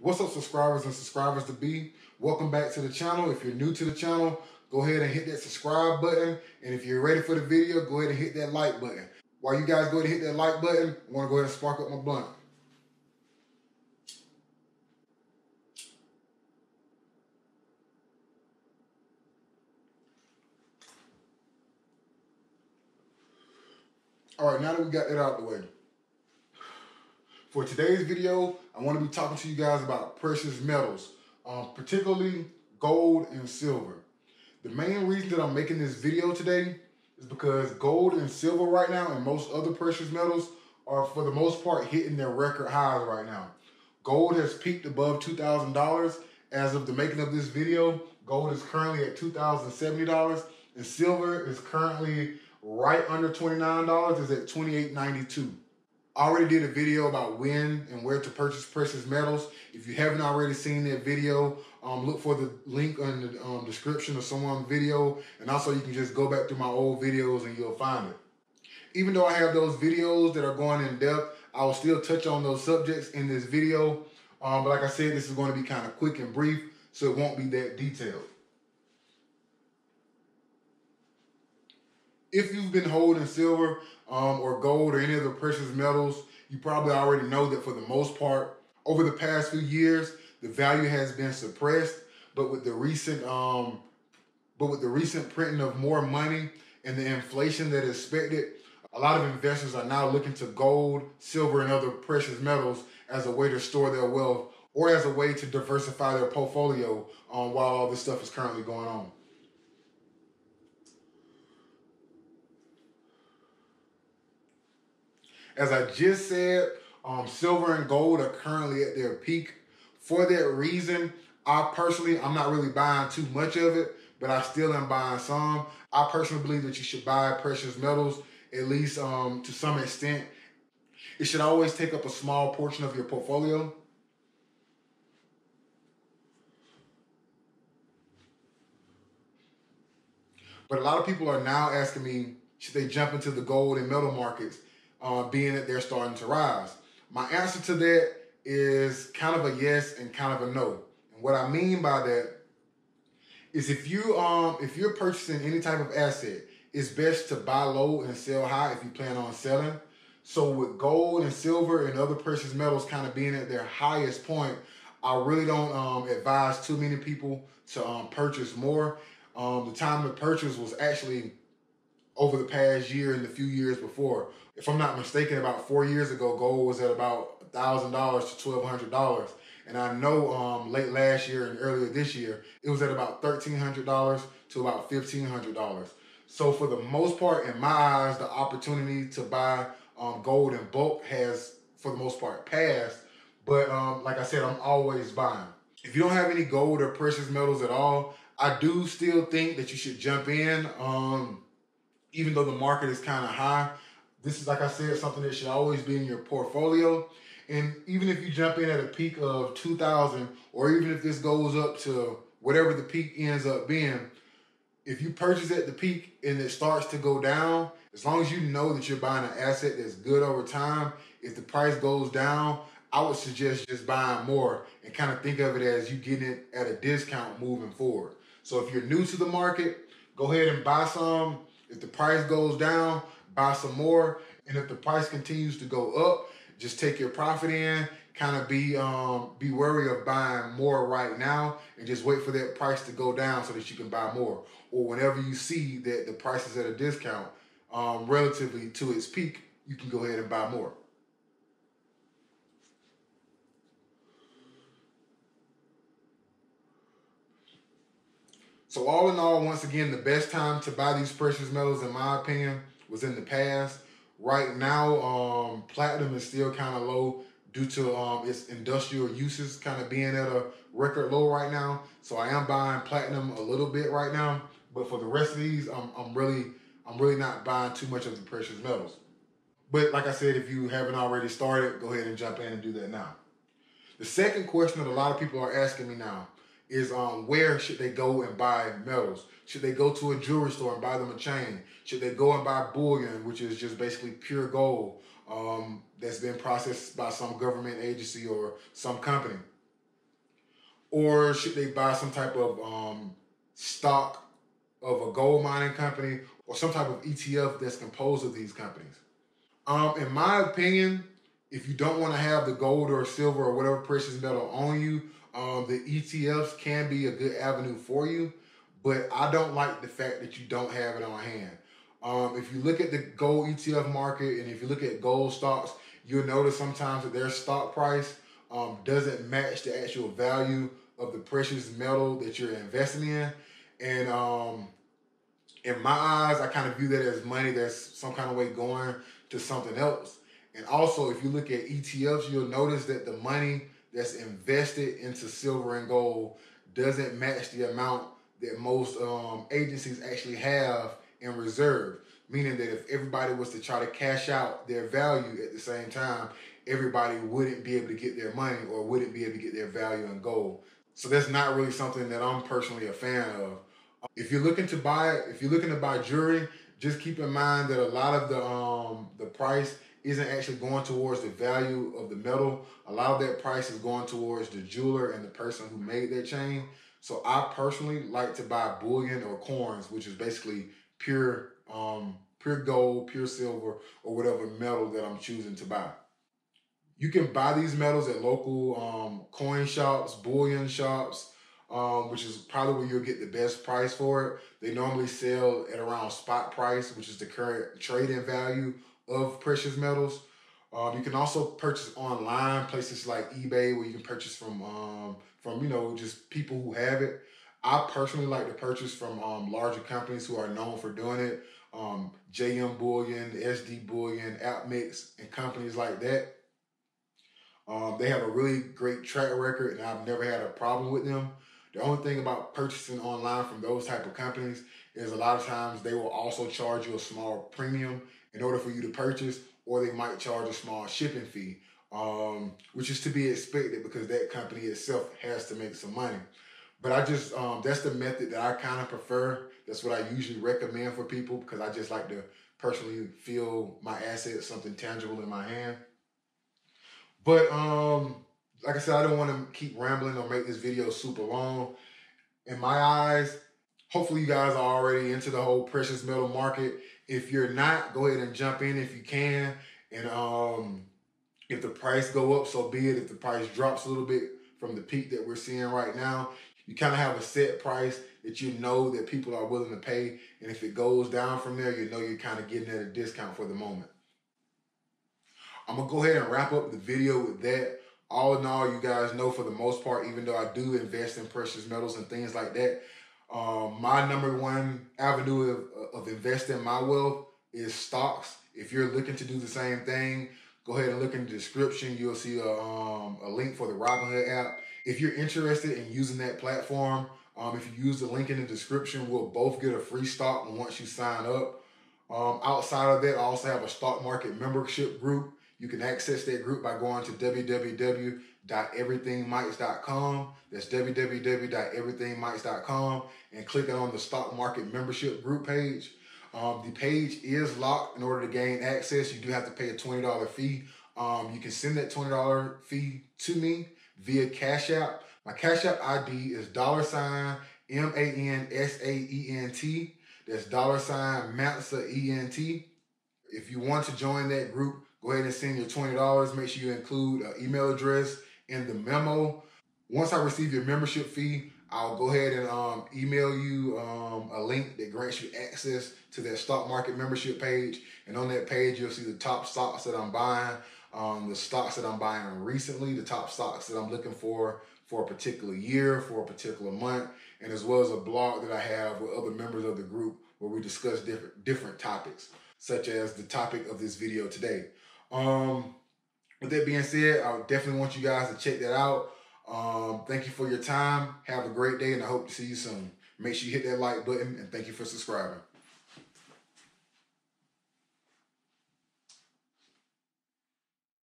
What's up, subscribers and subscribers to be? Welcome back to the channel. If you're new to the channel, go ahead and hit that subscribe button. And if you're ready for the video, go ahead and hit that like button. While you guys go ahead and hit that like button, I want to go ahead and spark up my blunt. All right, now that we got that out of the way, for today's video, I want to be talking to you guys about precious metals, um, particularly gold and silver. The main reason that I'm making this video today is because gold and silver right now and most other precious metals are for the most part hitting their record highs right now. Gold has peaked above $2,000 as of the making of this video. Gold is currently at $2,070 and silver is currently right under $29 is at $28.92. I already did a video about when and where to purchase precious metals. If you haven't already seen that video, um, look for the link in the um, description of someone's video. And also you can just go back through my old videos and you'll find it. Even though I have those videos that are going in depth, I will still touch on those subjects in this video. Um, but like I said, this is going to be kind of quick and brief, so it won't be that detailed. If you've been holding silver um, or gold or any of the precious metals, you probably already know that for the most part, over the past few years, the value has been suppressed. But with the recent, um, but with the recent printing of more money and the inflation that is expected, a lot of investors are now looking to gold, silver, and other precious metals as a way to store their wealth or as a way to diversify their portfolio um, while all this stuff is currently going on. As I just said, um, silver and gold are currently at their peak. For that reason, I personally, I'm not really buying too much of it, but I still am buying some. I personally believe that you should buy precious metals, at least um, to some extent. It should always take up a small portion of your portfolio. But a lot of people are now asking me, should they jump into the gold and metal markets? Uh, being that they're starting to rise? My answer to that is kind of a yes and kind of a no. And what I mean by that is if you um if you're purchasing any type of asset, it's best to buy low and sell high if you plan on selling. So with gold and silver and other precious metals kind of being at their highest point, I really don't um, advise too many people to um, purchase more. Um, the time to purchase was actually over the past year and the few years before. If I'm not mistaken, about four years ago, gold was at about thousand dollars to twelve hundred dollars. And I know um, late last year and earlier this year, it was at about thirteen hundred dollars to about fifteen hundred dollars. So for the most part, in my eyes, the opportunity to buy um, gold in bulk has, for the most part, passed. But um, like I said, I'm always buying. If you don't have any gold or precious metals at all, I do still think that you should jump in. Um, even though the market is kind of high, this is like I said, something that should always be in your portfolio. And even if you jump in at a peak of 2000, or even if this goes up to whatever the peak ends up being, if you purchase at the peak and it starts to go down, as long as you know that you're buying an asset that's good over time, if the price goes down, I would suggest just buying more and kind of think of it as you getting it at a discount moving forward. So if you're new to the market, go ahead and buy some if the price goes down, buy some more. And if the price continues to go up, just take your profit in. Kind of be um, be wary of buying more right now, and just wait for that price to go down so that you can buy more. Or whenever you see that the price is at a discount um, relatively to its peak, you can go ahead and buy more. So all in all, once again, the best time to buy these precious metals, in my opinion, was in the past. Right now, um, platinum is still kind of low due to um, its industrial uses kind of being at a record low right now. So I am buying platinum a little bit right now, but for the rest of these, I'm, I'm really I'm really not buying too much of the precious metals. But like I said, if you haven't already started, go ahead and jump in and do that now. The second question that a lot of people are asking me now is um, where should they go and buy metals? Should they go to a jewelry store and buy them a chain? Should they go and buy bullion, which is just basically pure gold um, that's been processed by some government agency or some company? or should they buy some type of um, stock of a gold mining company or some type of ETF that's composed of these companies? Um, in my opinion, if you don't want to have the gold or silver or whatever precious metal on you, um, the ETFs can be a good avenue for you. But I don't like the fact that you don't have it on hand. Um, if you look at the gold ETF market and if you look at gold stocks, you'll notice sometimes that their stock price um, doesn't match the actual value of the precious metal that you're investing in. And um, in my eyes, I kind of view that as money that's some kind of way going to something else. And also, if you look at ETFs, you'll notice that the money that's invested into silver and gold doesn't match the amount that most um, agencies actually have in reserve. Meaning that if everybody was to try to cash out their value at the same time, everybody wouldn't be able to get their money or wouldn't be able to get their value in gold. So that's not really something that I'm personally a fan of. If you're looking to buy, if you're looking to buy jewelry, just keep in mind that a lot of the um, the price isn't actually going towards the value of the metal. A lot of that price is going towards the jeweler and the person who made that chain. So I personally like to buy bullion or coins, which is basically pure um, pure gold, pure silver, or whatever metal that I'm choosing to buy. You can buy these metals at local um, coin shops, bullion shops, um, which is probably where you'll get the best price for it. They normally sell at around spot price, which is the current trading value of precious metals. Um, you can also purchase online places like eBay where you can purchase from um, from you know just people who have it. I personally like to purchase from um, larger companies who are known for doing it. Um, JM Bullion, SD Bullion, APMEX, and companies like that. Um, they have a really great track record, and I've never had a problem with them. The only thing about purchasing online from those type of companies is a lot of times they will also charge you a small premium in order for you to purchase, or they might charge a small shipping fee, um, which is to be expected because that company itself has to make some money. But I just, um, that's the method that I kind of prefer. That's what I usually recommend for people because I just like to personally feel my assets, something tangible in my hand. But um, like I said, I don't want to keep rambling or make this video super long. In my eyes, hopefully you guys are already into the whole precious metal market. If you're not, go ahead and jump in if you can. And um, if the price go up, so be it. If the price drops a little bit from the peak that we're seeing right now, you kind of have a set price that you know that people are willing to pay. And if it goes down from there, you know you're kind of getting at a discount for the moment. I'm gonna go ahead and wrap up the video with that. All in all, you guys know for the most part, even though I do invest in precious metals and things like that, um, my number one avenue of, of investing my wealth is stocks. If you're looking to do the same thing, go ahead and look in the description. You'll see a, um, a link for the Robinhood app. If you're interested in using that platform, um, if you use the link in the description, we'll both get a free stock once you sign up. Um, outside of that, I also have a stock market membership group. You can access that group by going to www www.everythingmikes.com. That's www.everythingmikes.com and clicking on the stock market membership group page. Um, the page is locked. In order to gain access, you do have to pay a $20 fee. Um, you can send that $20 fee to me via Cash App. My Cash App ID is dollar sign M A N S A E N T. That's dollar sign Mansa E N T. If you want to join that group, go ahead and send your $20. Make sure you include an email address in the memo. Once I receive your membership fee, I'll go ahead and um, email you um, a link that grants you access to that stock market membership page. And on that page, you'll see the top stocks that I'm buying, um, the stocks that I'm buying recently, the top stocks that I'm looking for for a particular year, for a particular month, and as well as a blog that I have with other members of the group where we discuss different different topics, such as the topic of this video today. Um, with that being said, I definitely want you guys to check that out. Um, thank you for your time. Have a great day, and I hope to see you soon. Make sure you hit that like button, and thank you for subscribing.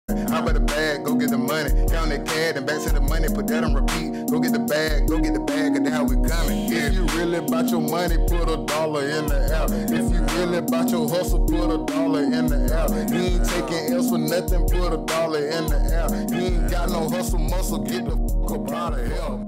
How about the bag? Go get the money. Count that cash and back to the money. Put that on repeat. Go get the bag. Go get the bag. And how we coming. If you really about your money, put a dollar in the air. If you really about your hustle, put a dollar in the air. You ain't taking else for nothing. Put a dollar in the air. You ain't got no hustle muscle. Get the fuck up out of here.